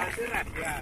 Yeah.